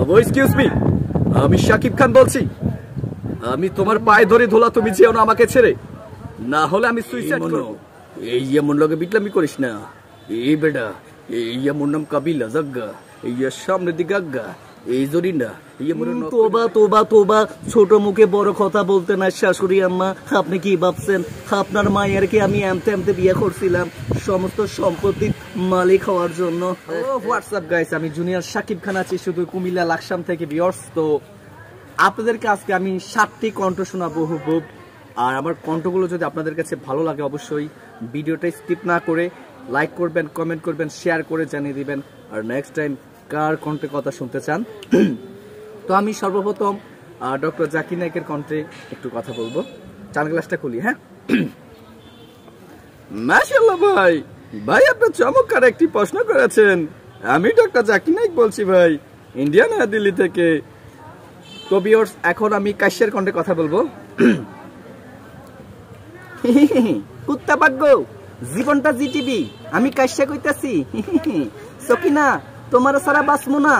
Excuse me আমি শাকিব খান বলছি। আমি তোমার পায়ে ধরে ধোলা তুমি যেও না আমাকে ছেড়ে। না হলে আমি সুইসাইড করব। এই এমন লগে বিটলামি করিস না। এই বেটা এই এমন নাম কাবিলা জাগ্গা এই সামনে দিকে আজ্ঞা। এই জরি না তোবা তোবা তোবা ছোট মুখে বড় কথা বলতে না শাশুড়ি আম্মা আপনি কি ভাবছেন? আপনার মায়েরকে আমি এমতে এমতে বিয়ে করছিলাম সমস্ত সম্পত্তির মালিক হওয়ার জন্য। হোয়াটসঅ্যাপ গাইস আমি জুনিয়র সাকিব খান আছি শুধু কুমিল্লা লাকসাম থেকে বিয়র্স তো আপনাদেরকে আজকে আমি সাতটি কণ্ঠ শোনাবো হুবুব আর আমার কণ্ঠগুলো যদি আপনাদের কাছে ভালো লাগে অবশ্যই ভিডিওটা স্কিপ না করে লাইক করবেন কমেন্ট করবেন শেয়ার করে জানিয়ে দিবেন। আর নেক্সট টাইম কার কণ্ঠে কথা শুনতে চান। তো আমি সর্বপ্রথম ডক্টর জাকির নায়কের কণ্ঠে একটু কথা বলব। চান গ্লাসটা খুলি হ্যাঁ? মাশাল্লাহ ভাই ভাই, আপনি চমৎকার একটি প্রশ্ন করেছেন। আমি ডক্টর জাকির নাইক বলছি ভাই, ইন্ডিয়া নয়া দিল্লি থেকে। তো ভিউয়ার্স এখন আমি কাশ্যের কণ্ঠে কথা বলব। কুত্তা ভাগ্য জীবনটা জিটিভি, আমি কাশ্যা কইতাছি। সকিনা তোমার সারা বাসমু না।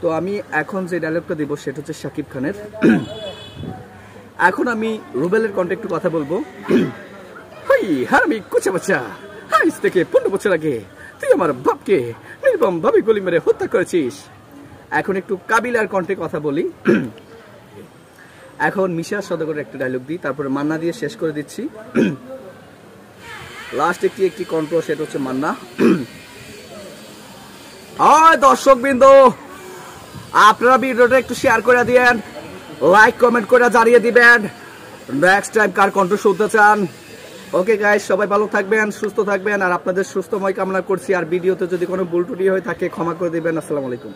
তো আমি এখন যে ডায়লগটা দিব, সেটা হচ্ছে শাকিব খানের। এখন আমি রুবেলের কণ্ঠে একটু কথা বলব। হাই, হারামি, কুচা বাচ্চা। আজ থেকে পনেরো বছর আগে তুই আমার বাপকে নির্মম ভাবে গুলি মেরে হত্যা করেছিস। এখন একটু কাবিলার কণ্ঠে কথা বলি। এখন মিশা সদগরের একটা ডায়লগ দিই, তারপরে মান্না দিয়ে শেষ করে দিচ্ছি। লাস্ট একটি একটি কণ্ঠ, সেটা হচ্ছে মান্না। হয় দর্শক বিন্দু আপনারা ভিডিওটা একটু শেয়ার করে দিয়েন লাইক কমেন্ট করে জানিয়ে দিবেন। নেক্সট টাইম কার কণ্ঠ শুনতে চান। ওকে গাইজ সবাই ভালো থাকবেন, সুস্থ থাকবেন, আর আপনাদের সুস্থময় কামনা করছি। আর ভিডিওতে যদি কোনো ভুল টুটি হয়ে থাকে, ক্ষমা করে দিবেন। আসসালামু আলাইকুম।